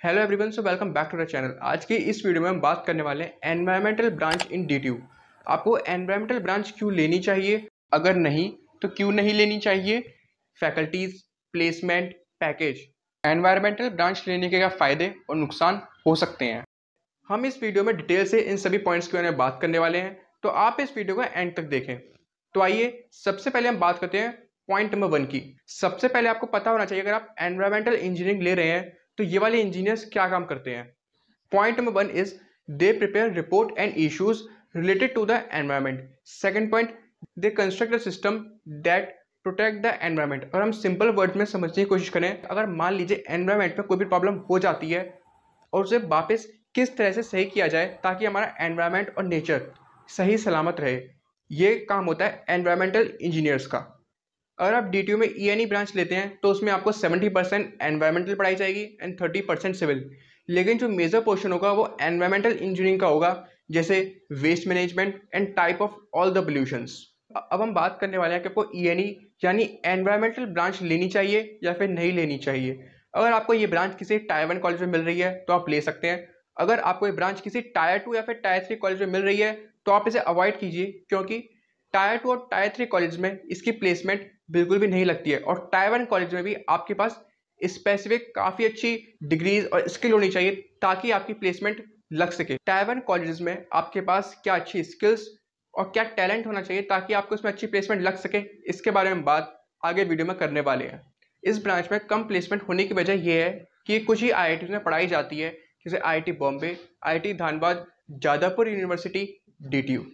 Hello everyone so welcome back to the channel आज की इस वीडियो में हम बात करने वाले हैं एनवायरमेंटल ब्रांच इन डी आपको एनवायरमेंटल ब्रांच क्यों लेनी चाहिए? अगर नहीं तो क्यों नहीं लेनी चाहिए? Faculties placement package environmental branch लेने के क्या फ़ायदे और नुकसान हो सकते हैं? हम इस वीडियो में डिटेल से इन सभी पॉइंट्स के बारे में बात करने वाले हैं तो आप इस वीडियो को एंड तक देखें. तो आइए, सबसे पहले हम बात करते हैं पॉइंट नंबर वन की. सबसे पहले आपको पता होना चाहिए, अगर आप एनवायरमेंटल इंजीनियरिंग ले रहे हैं तो ये वाले इंजीनियर्स क्या काम करते हैं? Point number one is they prepare report and issues related to the environment second point they construct system that protect the environment अगर हम सिंपल वर्ड में समझने की कोशिश करें, अगर मान लीजिए एनवायरमेंट में कोई भी प्रॉब्लम हो जाती है और उसे वापस किस तरह से सही किया जाए ताकि हमारा एनवायरमेंट और नेचर सही सलामत रहे, ये काम होता है एनवायरमेंटल इंजीनियर्स का। अगर आप डी में ई एन ई ब्रांच लेते हैं तो उसमें आपको सेवेंटी परसेंट एनवायरमेंटल पढ़ाई जाएगी एंड थर्टी परसेंट सिविल लेकिन जो मेजर पोर्शन होगा, वो एनवायरमेंटल इंजीनियरिंग का होगा, जैसे waste management and type of all the pollutions अब हम बात करने वाले हैं कि आपको ई एन ई यानी एनवायरमेंटल ब्रांच लेनी चाहिए या फिर नहीं लेनी चाहिए. अगर आपको ये ब्रांच किसी टायर वन कॉलेज में मिल रही है तो आप ले सकते हैं. अगर आपको ये ब्रांच किसी टायर टू या फिर टायर थ्री कॉलेज में मिल रही है तो आप इसे अवॉइड कीजिए, क्योंकि टायर टू और टायर थ्री कॉलेज में इसकी प्लेसमेंट बिल्कुल भी नहीं लगती है। और टाइवन कॉलेज में भी आपके पास स्पेसिफिक काफ़ी अच्छी डिग्रीज और स्किल होनी चाहिए ताकि आपकी प्लेसमेंट लग सके। टाइवन कॉलेज में आपके पास क्या अच्छी स्किल्स और क्या टैलेंट होना चाहिए ताकि आपको उसमें अच्छी प्लेसमेंट लग सके, इसके बारे में बात आगे वीडियो में करने वाले हैं। इस ब्रांच में कम प्लेसमेंट होने की वजह यह है कि कुछ ही आई में पढ़ाई जाती है, जैसे IIT Bombay I Dhanbad Jadavpur university DTU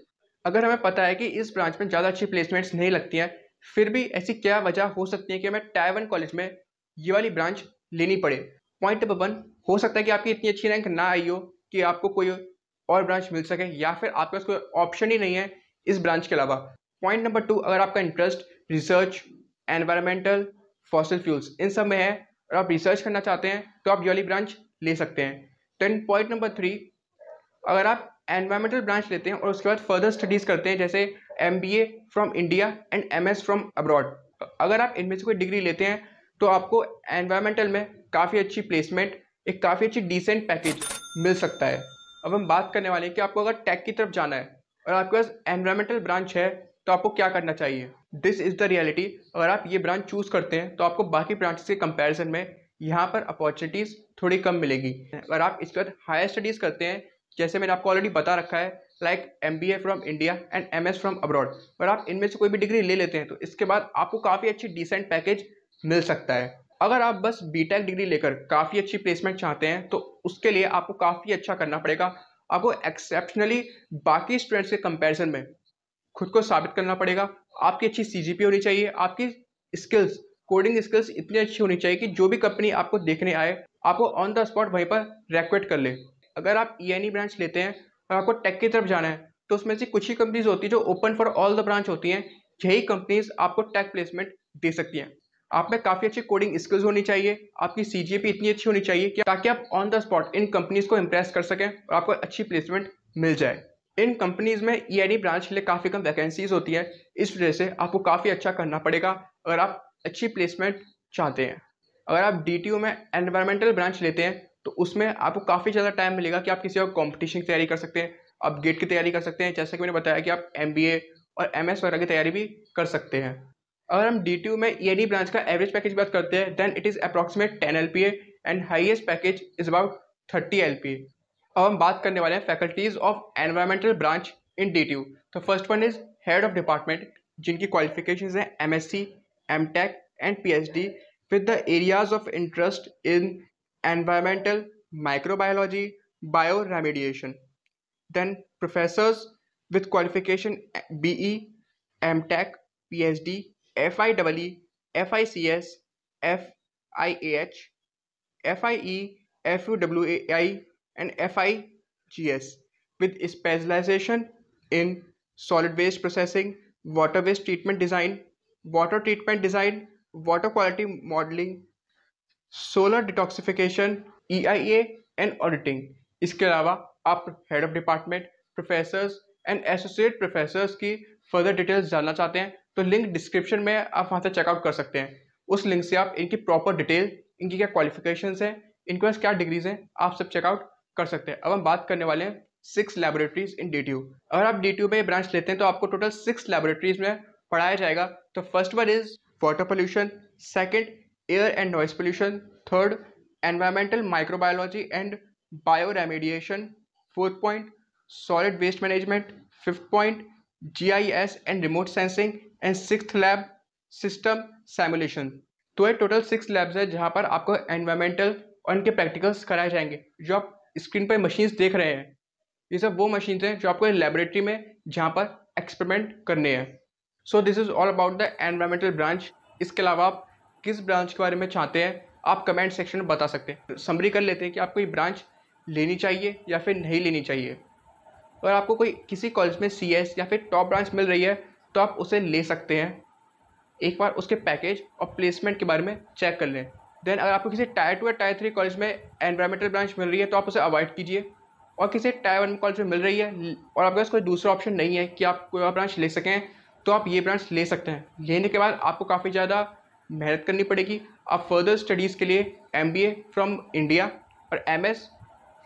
अगर हमें पता है कि इस ब्रांच में ज़्यादा अच्छी प्लेसमेंट्स नहीं लगती हैं फिर भी ऐसी क्या वजह हो सकती है कि हमें टाइवन कॉलेज में ये वाली ब्रांच लेनी पड़े? पॉइंट नंबर वन हो सकता है कि आपकी इतनी अच्छी रैंक ना आई हो कि आपको कोई और ब्रांच मिल सके या फिर आपके पास कोई ऑप्शन ही नहीं है इस ब्रांच के अलावा। पॉइंट नंबर टू अगर आपका interest research environmental fossil fuels इन सब में है और आप रिसर्च करना चाहते हैं तो आप ये वाली ब्रांच ले सकते हैं। देन पॉइंट नंबर थ्री अगर आप एनवायरमेंटल ब्रांच लेते हैं और उसके बाद फर्दर स्टडीज़ करते हैं, जैसे M B A from India and M S from abroad अगर आप इनमें से कोई डिग्री लेते हैं तो आपको एनवायरमेंटल में काफ़ी अच्छी प्लेसमेंट एक काफ़ी अच्छी डिसेंट पैकेज मिल सकता है। अब हम बात करने वाले हैं कि आपको अगर टेक की तरफ़ जाना है और आपके पास एनवायरमेंटल ब्रांच है तो आपको क्या करना चाहिए? दिस इज़ द रियलिटी अगर आप ये ब्रांच चूज़ करते हैं तो आपको बाकी ब्रांच के कंपैरिजन में यहाँ पर अपॉर्चुनिटीज़ थोड़ी कम मिलेगी। अगर आप इसके बाद हायर स्टडीज़ करते हैं, जैसे मैंने आपको ऑलरेडी बता रखा है like M B A from India and M S from abroad अगर आप इनमें से कोई भी डिग्री ले लेते हैं तो इसके बाद आपको काफ़ी अच्छी डिसेंट पैकेज मिल सकता है। अगर आप बस बी टेक डिग्री लेकर काफ़ी अच्छी प्लेसमेंट चाहते हैं तो उसके लिए आपको काफ़ी अच्छा करना पड़ेगा। आपको एक्सेप्शनली बाकी स्टूडेंट्स के कंपेरिजन में खुद को साबित करना पड़ेगा। आपकी अच्छी सी जी पी होनी चाहिए, आपकी स्किल्स कोडिंग स्किल्स इतनी अच्छी होनी चाहिए कि जो भी कंपनी आपको देखने आए, आपको ऑन द स्पॉट वहीं पर रिक्वेट कर ले। अगर आप ई e ब्रांच लेते हैं और आपको टेक की तरफ़ जाना है तो उसमें से कुछ ही कंपनीज़ होती है जो open for all the branch होती हैं। यही कंपनीज़ आपको टेक प्लेसमेंट दे सकती हैं। आप में काफ़ी अच्छी कोडिंग स्किल्स होनी चाहिए, आपकी सी जी इतनी अच्छी होनी चाहिए कि ताकि आप ऑन द स्पॉट इन कंपनीज़ को इम्प्रेस कर सकें और आपको अच्छी प्लेसमेंट मिल जाए। इन कंपनीज़ में ई e ब्रांच के लिए काफ़ी कम वैकेंसीज होती है, इस वजह से आपको काफ़ी अच्छा करना पड़ेगा अगर आप अच्छी प्लेसमेंट चाहते हैं। अगर आप डी में एनवायरमेंटल ब्रांच लेते हैं तो उसमें आपको काफ़ी ज़्यादा टाइम मिलेगा कि आप किसी और कॉम्पिटिशन की तैयारी कर सकते हैं आप गेट की तैयारी कर सकते हैं। जैसे कि मैंने बताया कि आप एमबीए और एमएस वगैरह की तैयारी भी कर सकते हैं। अगर हम डी में ई ब्रांच का एवरेज पैकेज बात करते हैं then it is approximate ten L and highest package is about thirty L अब हम बात करने वाले हैं faculties of environmental branch in D तो first one is head of department जिनकी क्वालिफिकेशन है M S C M tech and P H D with the areas of interest in environmental, microbiology, bioremediation. Then professors with qualification BE, MTech, PhD, FIEE, FICS, FIAH, FIE, FUWAI, and FIGS with specialization in solid waste processing, water waste treatment design, water treatment design, water quality modeling, solar detoxification E I A and auditing इसके अलावा आप head of department professors and associate professors की further details जानना चाहते हैं तो link description में आप वहाँ से चेकआउट कर सकते हैं। उस लिंक से आप इनकी प्रॉपर डिटेल इनकी क्या क्वालिफिकेशन हैं, इनके पास क्या डिग्रीज हैं, आप सब चेकआउट कर सकते हैं। अब हम बात करने वाले हैं सिक्स लेबोरेटरीज इन डी अगर आप डी में ब्रांच लेते हैं तो आपको टोटल सिक्स लेबोरेटरीज में पढ़ाया जाएगा। तो first one is water pollution second air and noise pollution third environmental microbiology and bioremediation fourth point solid waste management fifth point G I S and remote sensing and six lab system simulation तो ये total six labs है जहाँ पर आपको environmental और इनके practicals कराए जाएँगे, जो आप स्क्रीन पर मशीन्स देख रहे हैं। ये सब वो मशीन्स हैं जो आपको लेबोरेटरी में जहाँ पर एक्सपेरिमेंट करने हैं। So this is all about the environmental branch इसके अलावा आप किस ब्रांच के बारे में चाहते हैं, आप कमेंट सेक्शन में बता सकते हैं। समरी कर लेते हैं कि आपको ये ब्रांच लेनी चाहिए या फिर नहीं लेनी चाहिए। और आपको कोई किसी कॉलेज में सीएस या फिर टॉप ब्रांच मिल रही है तो आप उसे ले सकते हैं। एक बार उसके पैकेज और प्लेसमेंट के बारे में चेक कर लें। देन अगर आपको किसी टायर टू या टायर थ्री कॉलेज में एनवायरमेंटल ब्रांच मिल रही है तो आप उसे अवॉइड कीजिए। और किसी टायर वन कॉलेज में मिल रही है, और आपके पास कोई दूसरा ऑप्शन नहीं है कि आप कोई और ब्रांच ले सकें तो आप ये ब्रांच ले सकते हैं। लेने के बाद आपको काफ़ी ज़्यादा मेहनत करनी पड़ेगी। आप फर्दर स्टडीज़ के लिए M B A from India और एम एस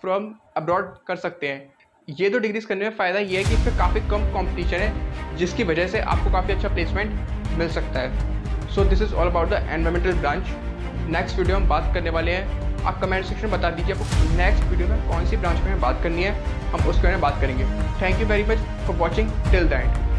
फ्रॉम अब्रॉड कर सकते हैं। ये दो डिग्रीज करने में फ़ायदा ये है कि इसमें काफ़ी कम कॉम्पिटिशन है, जिसकी वजह से आपको काफ़ी अच्छा प्लेसमेंट मिल सकता है। So this is all about the environmental branch next video हम बात करने वाले हैं। आप कमेंट सेक्शन में बता दीजिए आपको नेक्स्ट वीडियो में कौन सी ब्रांच में बात करनी है। हम उसके बारे में बात करेंगे। Thank you very much for watching till the end